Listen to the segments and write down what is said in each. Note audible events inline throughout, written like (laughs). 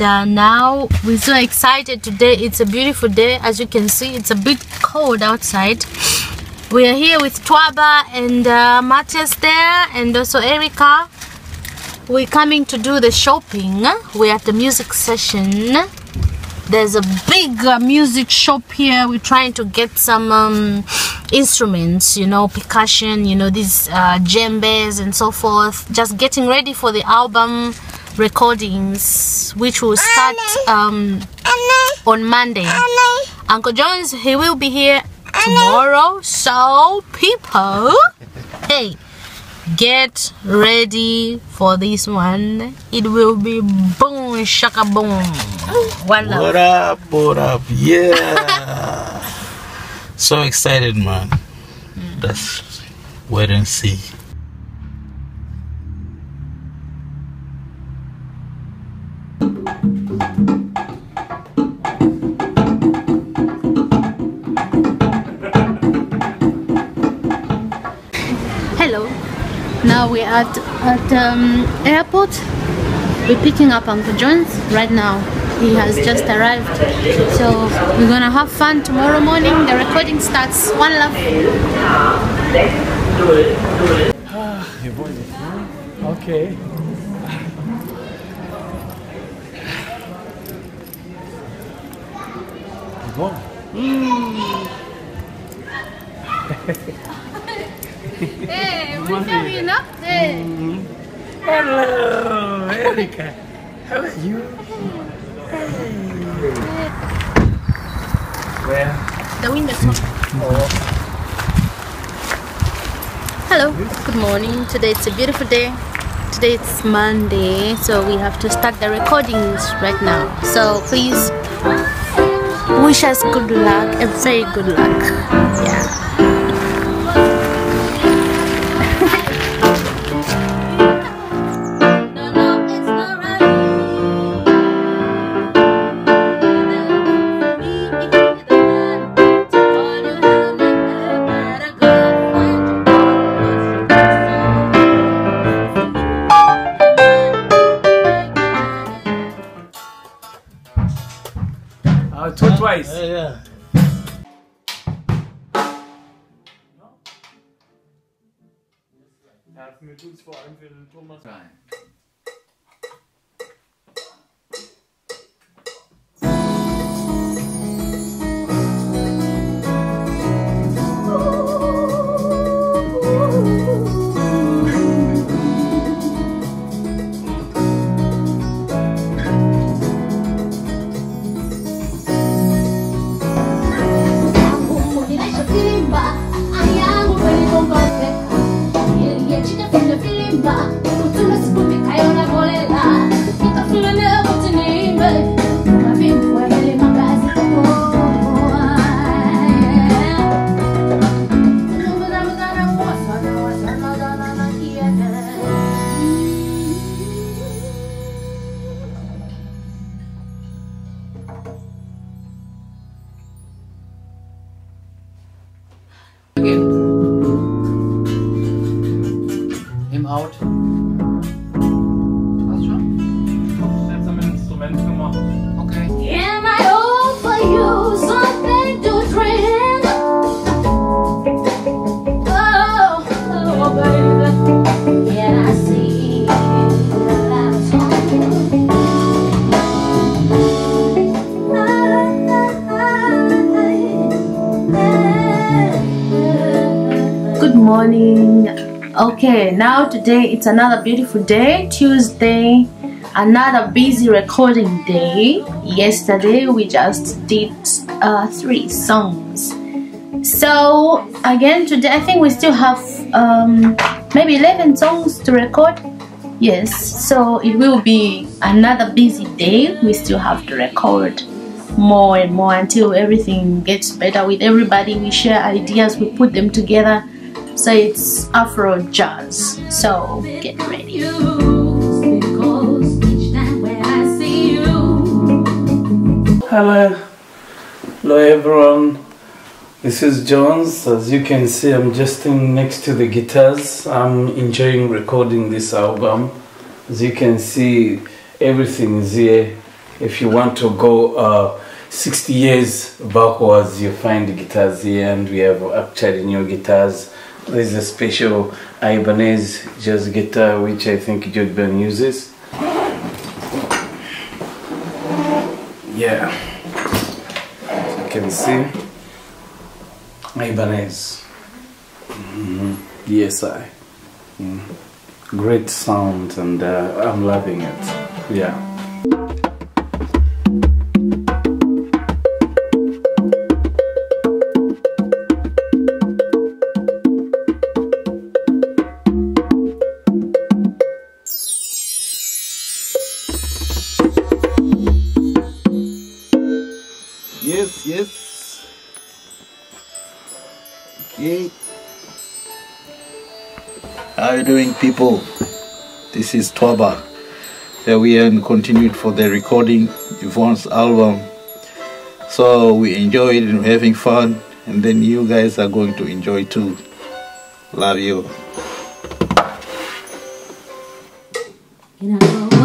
and uh, now we're so excited. Today it's a beautiful day. As you can see it's a bit cold outside. We are here with Twaba and uh, Matthias there and also Erica. We're coming to do the shopping. We're at the music session. There's a big uh, music shop here. We're trying to get some um, instruments you know percussion you know these uh, djembes and so forth. Just getting ready for the album recordings which will start um, on Monday Uncle Jones he will be here tomorrow so people hey get ready for this one it will be boom shaka boom. What up? What up? Yeah. (laughs) so excited, man. Let's wait and see. Hello. Now we're at at um, airport. We're picking up uncle jones right now. He has just arrived. So we're gonna have fun tomorrow morning. The recording starts. One love. Fine. Okay. Bom. hey we're coming up there Hello, Erica. How are you? Where? the window hello. Good morning. Today it's a beautiful day. Today it's monday so we have to start the recordings right now. So please wish us good luck and very good luck. Yeah vor allem für den Thomas. Again. Morning. Okay now today it's another beautiful day tuesday. Another busy recording day. Yesterday we just did uh, three songs. So again today i think we still have um, maybe 11 songs to record. Yes so it will be another busy day. We still have to record more and more until everything gets better with everybody. We share ideas we put them together so it's afro jazz so get ready. Hello. Hello everyone. This is Jones. As you can see, I'm just in next to the guitars. I'm enjoying recording this album. As you can see, everything is here. If you want to go uh, 60 years backwards, you find guitars here, and we have actually new guitars. There's a special Ibanez jazz guitar, which I think George Benson uses. Yeah, as you can see. Ibanez. Mhm. DSI. Mm. Great sound, and uh, I'm loving it. Yeah. Yes, yes. Okay. How you doing, people? This is Twaba. Here we are and continued for the recording of Yvonne's album. So we enjoyed and having fun, and then you guys are going to enjoy too. Love you. You my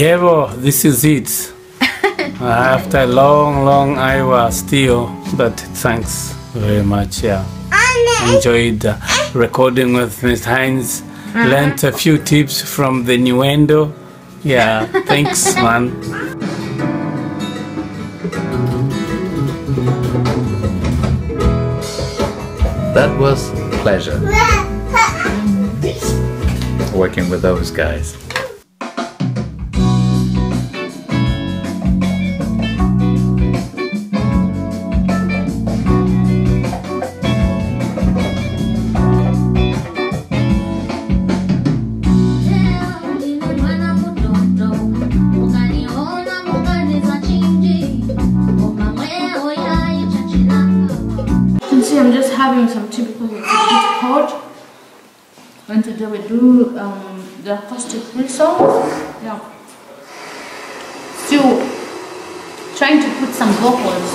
Yevo, this is it. (laughs) After a long, long Iowa still, but thanks very much. Yeah, enjoyed uh, recording with Miss Hines. Learned a few tips from the Nuendo. Yeah, (laughs) thanks, man. That was pleasure. (laughs) Working with those guys. Having some tea because it's a bit. And today we do um, the acoustic song. Yeah. Still trying to put some vocals.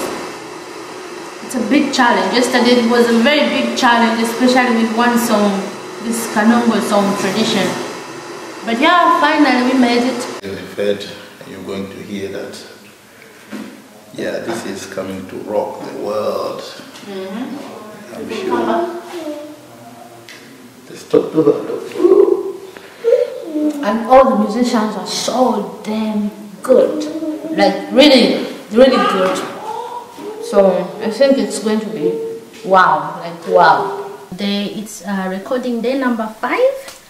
It's a big challenge. Yesterday it was a very big challenge, especially with one song, this Kanongo song tradition. But yeah, finally we made it. You're going to hear that. Yeah, this is coming to rock the world. I'm sure. And all the musicians are so damn good. Like really, really good. So I think it's going to be wow, like wow. Day it's uh, recording day number five,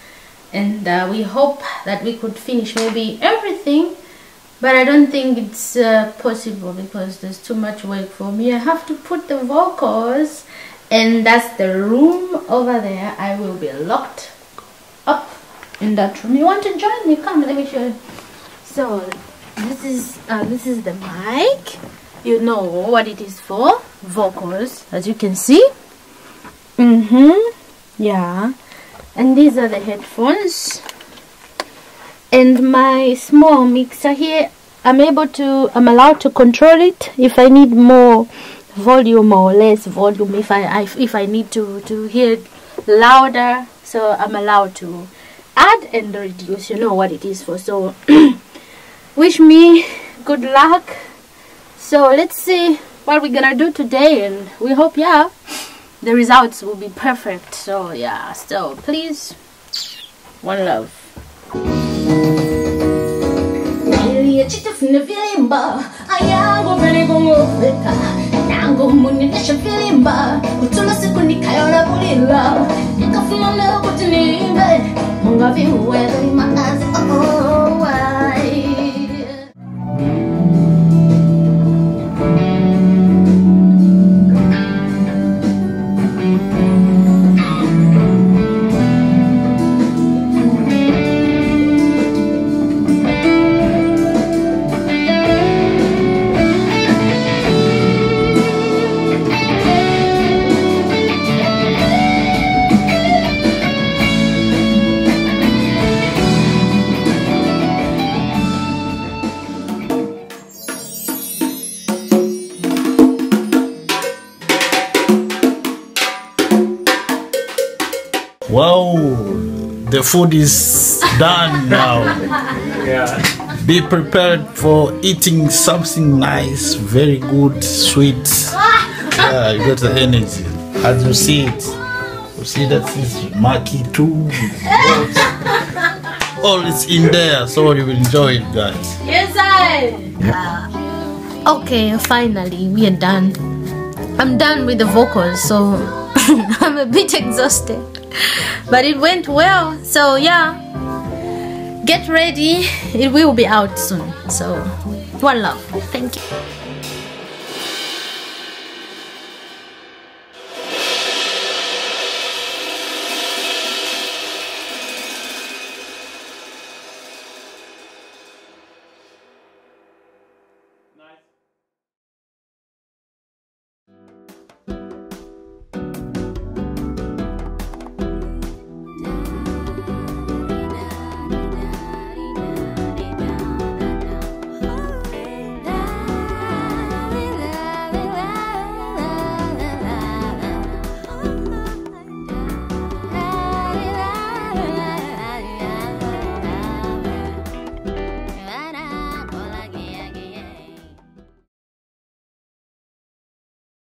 and uh, we hope that we could finish maybe everything. But I don't think it's uh, possible because there's too much work for me. I have to put the vocals, and that's the room over there. I will be locked up in that room. You want to join me? Come, let me show you. So this is uh, this is the mic. You know what it is for? Vocals, as you can see. Mhm. Yeah. And these are the headphones. And my small mixer here, I'm able to, I'm allowed to control it if I need more volume or less volume. If I, if I need to to hear louder, so I'm allowed to add and reduce. You know what it is for. So wish me good luck. So let's see what we're gonna do today, and we hope yeah the results will be perfect. So yeah, so please, one love. nango humunyesha filimba. Kutuma siku nikayona bulila. Nikafuma mbele kutinibe mungaviweza food is done now. Yeah. Be prepared for eating something nice, very good, sweet. Yeah, you got the energy. As you see it, you see that is maki too. All is in there, so you will enjoy it, guys. Yes, I. Okay, finally we are done. I'm done with the vocals, so (laughs) I'm a bit exhausted, (laughs) but it went well. So yeah, get ready. It will be out soon. So one love. Thank you.